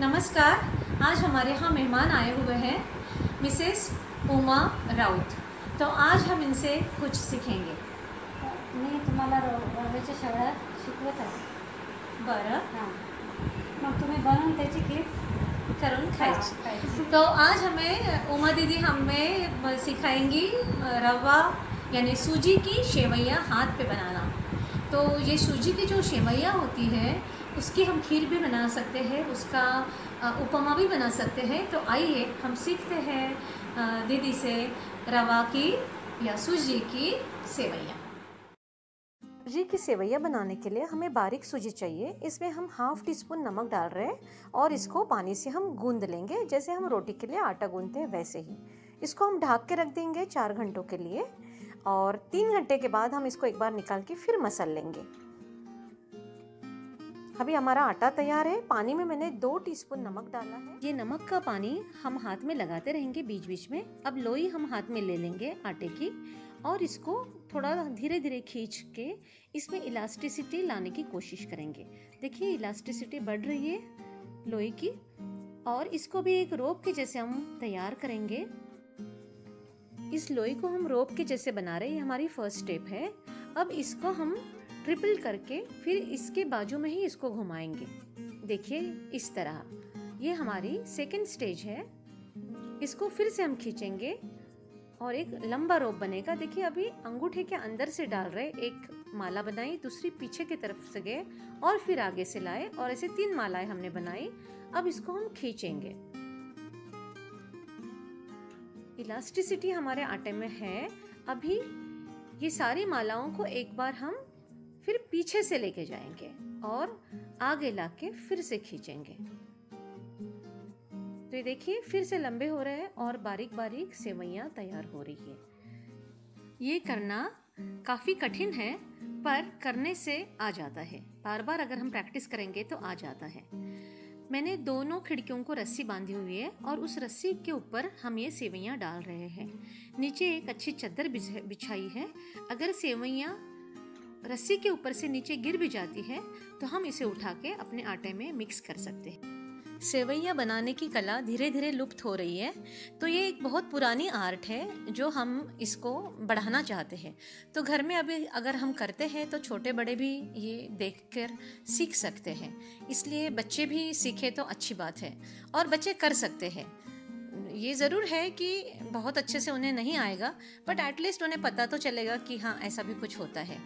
नमस्कार आज हमारे यहाँ मेहमान आए हुए हैं मिसेस उमा राउत। तो आज हम इनसे कुछ सीखेंगे। मी तुम्हाला र रव्याच्या शेवळ्या शिकवत आहे बरं। हाँ। मग तुम्ही बनवून त्याची खीर करून खायची। खायची. तो आज हमें उमा दीदी हमें सिखाएँगी रवा यानी सूजी की शेवैया हाथ पे बनाना। तो ये सूजी की जो शेवैया होती है उसकी हम खीर भी बना सकते हैं, उसका उपमा भी बना सकते हैं। तो आइए हम सीखते हैं दीदी से, रवा की या सूजी की सेवैया सूजी की सेवैया बनाने के लिए हमें बारीक सूजी चाहिए। इसमें हम हाफ़ टी स्पून नमक डाल रहे हैं और इसको पानी से हम गूंद लेंगे, जैसे हम रोटी के लिए आटा गूंदते हैं वैसे ही। इसको हम ढाक के रख देंगे चार घंटों के लिए और तीन घंटे के बाद हम इसको एक बार निकाल के फिर मसल लेंगे। अभी हमारा आटा तैयार है। पानी में मैंने दो टीस्पून नमक डाला है। ये नमक का पानी हम हाथ में लगाते रहेंगे बीच बीच में। अब लोई हम हाथ में ले लेंगे आटे की और इसको थोड़ा धीरे धीरे खींच के इसमें इलास्टिसिटी लाने की कोशिश करेंगे। देखिए इलास्टिसिटी बढ़ रही है लोई की और इसको भी एक रोप के जैसे हम तैयार करेंगे। इस लोई को हम रोप के जैसे बना रहे ये हमारी फ़र्स्ट स्टेप है। अब इसको हम ट्रिपल करके फिर इसके बाजू में ही इसको घुमाएँगे। देखिए, इस तरह। ये हमारी सेकेंड स्टेज है। इसको फिर से हम खींचेंगे और एक लंबा रोप बनेगा। देखिए, अभी अंगूठे के अंदर से डाल रहे, एक माला बनाई, दूसरी पीछे की तरफ़ से गए और फिर आगे से लाए और ऐसे तीन मालाएँ हमने बनाई। अब इसको हम खींचेंगे। इलास्टिसिटी हमारे आटे में है। अभी ये सारी मालाओं को एक बार हम फिर पीछे से लेके जाएँगे और आगे लाके फिर से खींचेंगे। तो ये देखिए, फिर से लंबे हो रहे हैं और बारीक बारीक सेवैयाँ तैयार हो रही है। ये करना काफ़ी कठिन है, पर करने से आ जाता है। बार बार अगर हम प्रैक्टिस करेंगे तो आ जाता है। मैंने दोनों खिड़कियों को रस्सी बांधी हुई है और उस रस्सी के ऊपर हम ये सेवैयाँ डाल रहे हैं। नीचे एक अच्छी चादर बिछाई है। अगर सेवैयाँ रस्सी के ऊपर से नीचे गिर भी जाती है तो हम इसे उठा के अपने आटे में मिक्स कर सकते हैं। सेवैयाँ बनाने की कला धीरे धीरे लुप्त हो रही है तो ये एक बहुत पुरानी आर्ट है, जो हम इसको बढ़ाना चाहते हैं। तो घर में अभी अगर हम करते हैं तो छोटे बड़े भी ये देखकर सीख सकते हैं। इसलिए बच्चे भी सीखे तो अच्छी बात है, और बच्चे कर सकते हैं। ये ज़रूर है कि बहुत अच्छे से उन्हें नहीं आएगा बट एटलीस्ट उन्हें पता तो चलेगा कि हाँ ऐसा भी कुछ होता है।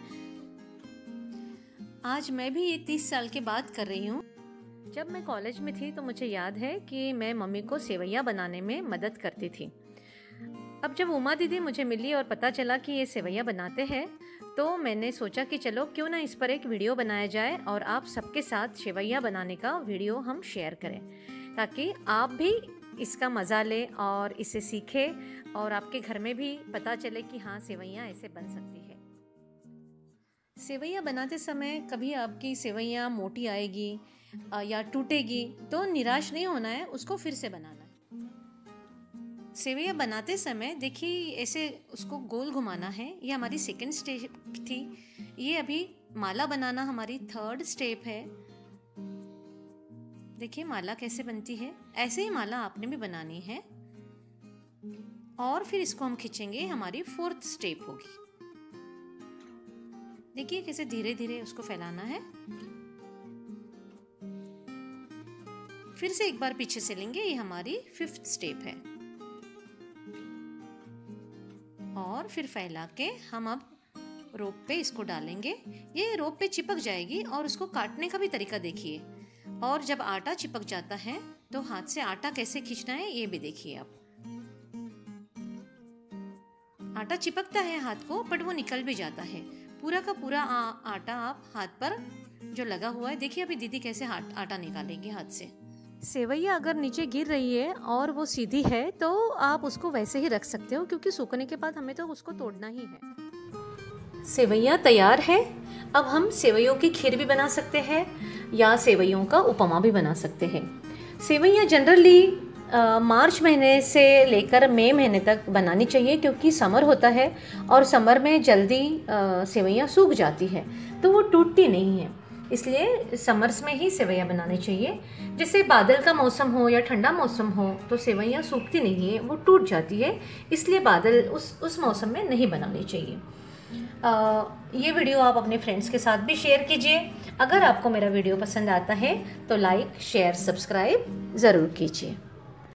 आज मैं भी ये तीस साल के बाद कर रही हूँ। जब मैं कॉलेज में थी तो मुझे याद है कि मैं मम्मी को सेवैयाँ बनाने में मदद करती थी। अब जब उमा दीदी मुझे मिली और पता चला कि ये सेवैयाँ बनाते हैं तो मैंने सोचा कि चलो क्यों ना इस पर एक वीडियो बनाया जाए और आप सबके साथ सेवैयाँ बनाने का वीडियो हम शेयर करें, ताकि आप भी इसका मज़ा लें और इसे सीखें और आपके घर में भी पता चले कि हाँ सेवैयाँ ऐसे बन सकती है। सेवैयाँ बनाते समय कभी आपकी सेवैयाँ मोटी आएगी या टूटेगी तो निराश नहीं होना है, उसको फिर से बनाना है। सेवैयाँ बनाते समय देखिए, ऐसे उसको गोल घुमाना है, ये हमारी सेकंड स्टेप थी। ये अभी माला बनाना हमारी थर्ड स्टेप है। देखिए, माला कैसे बनती है? ऐसे ही माला आपने भी बनानी है। और फिर इसको हम खींचेंगे, हमारी फोर्थ स्टेप होगी। देखिए कैसे धीरे धीरे उसको फैलाना है। फिर से एक बार पीछे से लेंगे, ये हमारी फिफ्थ स्टेप है। और फिर फैला के हम अब रोप पे इसको डालेंगे। ये रोप पे चिपक जाएगी और उसको काटने का भी तरीका देखिए। और जब आटा चिपक जाता है तो हाथ से आटा कैसे खींचना है, ये भी देखिए आप। आटा चिपकता है हाथ को बट वो निकल भी जाता है। पूरा का पूरा आ, आटा आप हाथ पर जो लगा हुआ है देखिए अभी दीदी कैसे हाथ आटा निकालेंगे हाथ से। सेवैया अगर नीचे गिर रही है और वो सीधी है तो आप उसको वैसे ही रख सकते हो क्योंकि सूखने के बाद हमें तो उसको तोड़ना ही है। सेवैया तैयार है? अब हम सेवैयों की खीर भी बना सकते हैं या सेवैयों का उपमा भी बना सकते हैं। सेवैया जनरली मार्च महीने से लेकर मई महीने तक बनानी चाहिए क्योंकि समर होता है और समर में जल्दी सेवैयाँ सूख जाती है। तो वो टूटती नहीं है। इसलिए समर्स में ही सेवैयाँ बनानी चाहिए। जैसे बादल का मौसम हो या ठंडा मौसम हो तो सेवैयाँ सूखती नहीं है वो टूट जाती है। इसलिए बादल उस उस मौसम में नहीं बनानी चाहिए। आ, ये वीडियो आप अपने फ्रेंड्स के साथ भी शेयर कीजिए। अगर आपको मेरा वीडियो पसंद आता है तो लाइक शेयर सब्सक्राइब ज़रूर कीजिए।